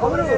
어머니